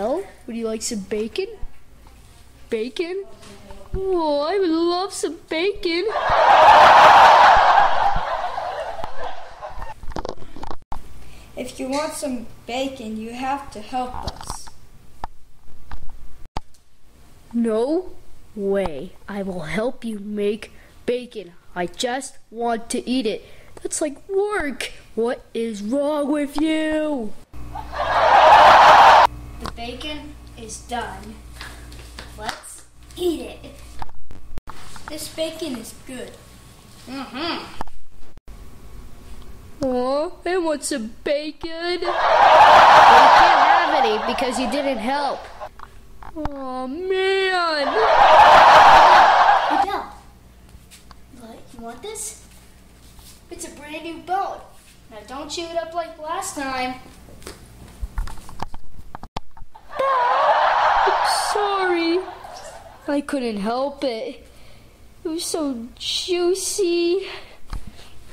Would you like some bacon? Bacon? Oh, I would love some bacon. If you want some bacon, you have to help us. No way. I will help you make bacon. I just want to eat it. That's like work. What is wrong with you? The bacon is done. Let's eat it. This bacon is good. Mm-hmm. Oh, I want some bacon. you can't have any because you didn't help. Oh man. Hey, Belle. What? You want this? It's a brand new boat. Now don't chew it up like last time. Sorry. I couldn't help it. It was so juicy.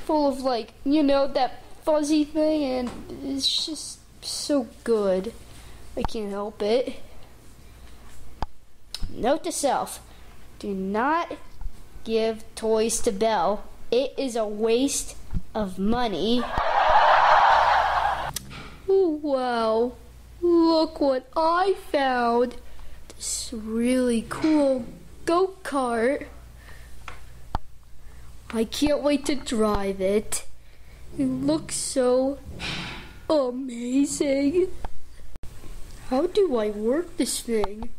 Full of, like, you know, that fuzzy thing, and it's just so good. I can't help it. Note to self do not give toys to Belle. It is a waste of money. Wow. Look what I found. This really cool go kart. I can't wait to drive it. It looks so amazing. How do I work this thing?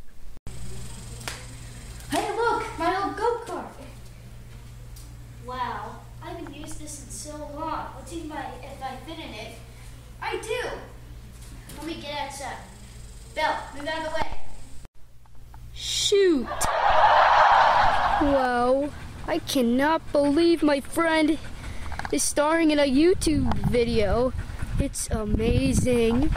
Hey, look, my old go kart. Wow, I haven't used this in so long. Let's see if I, if I fit in it. I do. Let me get outside. Belle, move out of the way. Shoot! Wow, I cannot believe my friend is starring in a YouTube video. It's amazing.